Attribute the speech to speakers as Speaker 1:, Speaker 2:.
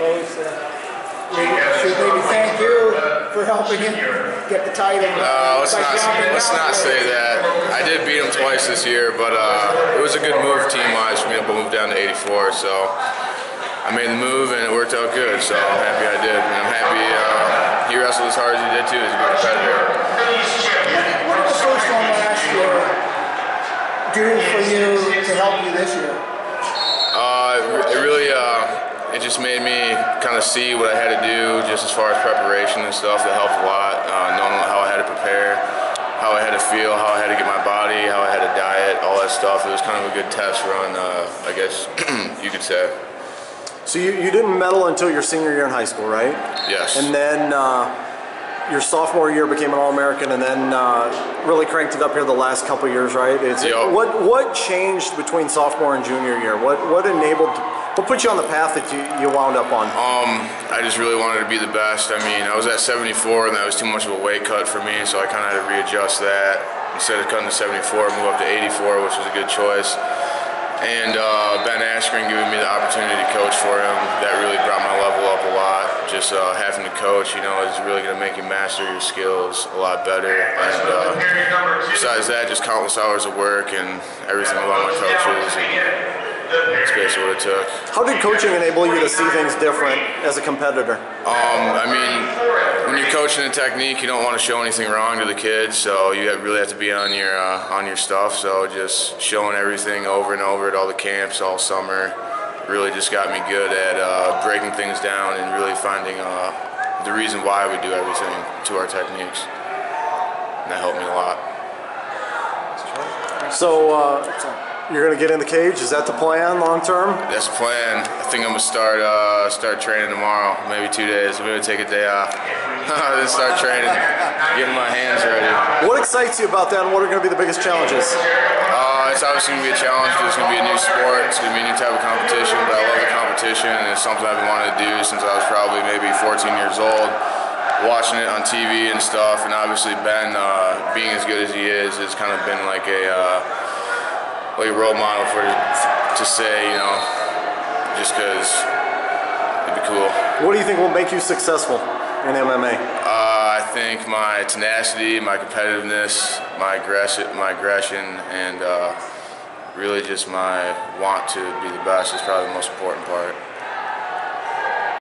Speaker 1: suppose uh, we should maybe thank you for helping him get the title.
Speaker 2: Uh, let's not let's not say that. I did beat him twice this year, but uh, it was a good move team-wise for me to move down to 84. So I made the move and it worked out good. So I'm happy I did, and I'm happy uh, he wrestled as hard as he did too. He's a good competitor.
Speaker 1: What did the first one last year do for you to help you this year?
Speaker 2: Uh, it it really, uh, it just made me see what I had to do, just as far as preparation and stuff. That helped a lot. Uh, knowing how I had to prepare, how I had to feel, how I had to get my body, how I had to diet, all that stuff. It was kind of a good test run, uh, I guess you could say.
Speaker 3: So you, you didn't medal until your senior year in high school, right?
Speaker 2: Yes.
Speaker 3: And then uh, your sophomore year became an All-American, and then uh, really cranked it up here the last couple years, right? It's,
Speaker 2: Yep.
Speaker 3: What what changed between sophomore and junior year? What what enabled? What put you on the path that you, you wound up on?
Speaker 2: Um, I just really wanted to be the best. I mean, I was at 74, and that was too much of a weight cut for me, so I kind of had to readjust that. Instead of cutting to 74, move up to 84, which was a good choice. And uh, Ben Askren giving me the opportunity to coach for him, that really brought my level up a lot. Just uh, having to coach, you know, is really going to make you master your skills a lot better. And uh, besides that, just countless hours of work and everything along my coaches. And what it took.
Speaker 3: How did coaching enable you to see things different as a competitor?
Speaker 2: Um, I mean, when you're coaching a technique, you don't want to show anything wrong to the kids, so you have, really have to be on your uh, on your stuff. So just showing everything over and over at all the camps all summer really just got me good at uh, breaking things down and really finding uh, the reason why we do everything to our techniques. And that helped me a lot.
Speaker 3: So uh, you're going to get in the cage. Is that the plan long term?
Speaker 2: That's the plan. I think I'm gonna start uh, start training tomorrow, maybe two days. Maybe take a day off, then start training, getting my hands ready.
Speaker 3: What excites you about that, and what are going to be the biggest challenges?
Speaker 2: Uh, it's obviously going to be a challenge because it's going to be a new sport. It's going to be a new type of competition, but I love the competition and it's something I've been wanting to do since I was probably maybe 14 years old. Watching it on TV and stuff, and obviously Ben, uh, being as good as he is, has kind of been like a uh, like a role model for to say, you know, just because it'd be cool.
Speaker 3: What do you think will make you successful in MMA?
Speaker 2: Uh, I think my tenacity, my competitiveness, my aggression, my aggression, and uh, really just my want to be the best is probably the most important part.